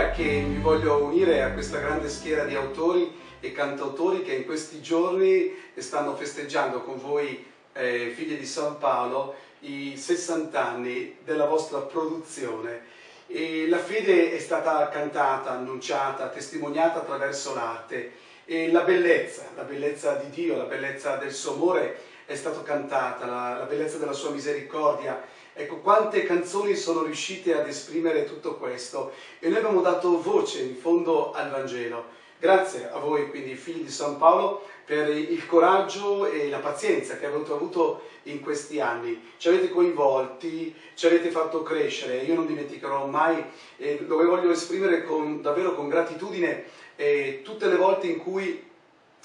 gioia che mi voglio unire a questa grande schiera di autori e cantautori che in questi giorni stanno festeggiando con voi, eh, figli di San Paolo, i 60 anni della vostra produzione. E la fede è stata cantata, annunciata, testimoniata attraverso l'arte e la bellezza, la bellezza di Dio, la bellezza del suo amore è stata cantata, la, la bellezza della sua misericordia Ecco, quante canzoni sono riuscite ad esprimere tutto questo e noi abbiamo dato voce in fondo al Vangelo. Grazie a voi, quindi figli di San Paolo, per il coraggio e la pazienza che avete avuto in questi anni. Ci avete coinvolti, ci avete fatto crescere. Io non dimenticherò mai, eh, lo voglio esprimere con, davvero con gratitudine, eh, tutte le volte in cui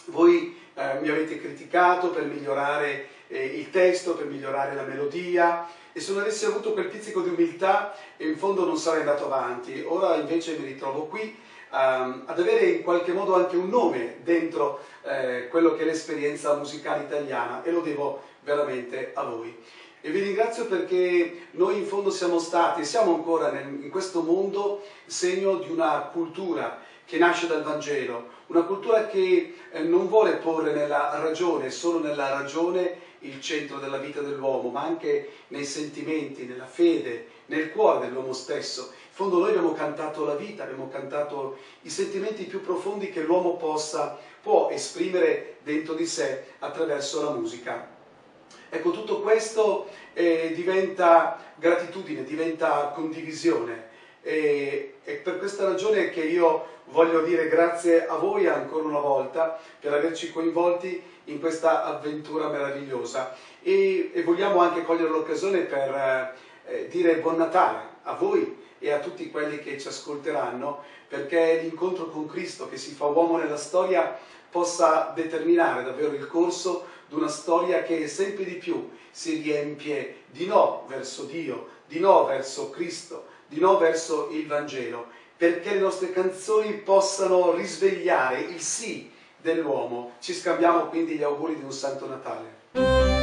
voi eh, mi avete criticato per migliorare eh, il testo, per migliorare la melodia, e se non avessi avuto quel pizzico di umiltà in fondo non sarei andato avanti. Ora invece mi ritrovo qui um, ad avere in qualche modo anche un nome dentro eh, quello che è l'esperienza musicale italiana e lo devo veramente a voi. E vi ringrazio perché noi in fondo siamo stati e siamo ancora nel, in questo mondo segno di una cultura che nasce dal Vangelo, una cultura che eh, non vuole porre nella ragione, solo nella ragione, il centro della vita dell'uomo, ma anche nei sentimenti, nella fede, nel cuore dell'uomo stesso. In fondo noi abbiamo cantato la vita, abbiamo cantato i sentimenti più profondi che l'uomo possa, può esprimere dentro di sé attraverso la musica. Ecco, tutto questo eh, diventa gratitudine, diventa condivisione. E, e per questa ragione che io voglio dire grazie a voi ancora una volta per averci coinvolti in questa avventura meravigliosa. E, e vogliamo anche cogliere l'occasione per eh, dire buon Natale a voi e a tutti quelli che ci ascolteranno perché l'incontro con Cristo che si fa uomo nella storia possa determinare davvero il corso di una storia che sempre di più si riempie di no verso Dio, di no verso Cristo, di no verso il Vangelo, perché le nostre canzoni possano risvegliare il sì dell'uomo. Ci scambiamo quindi gli auguri di un Santo Natale.